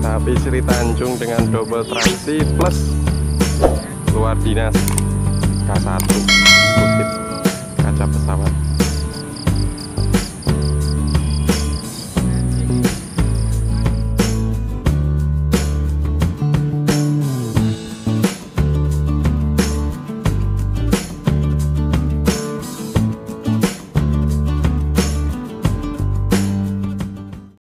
kereta api Sri Tanjung dengan double transit plus luar dinas K1 kutip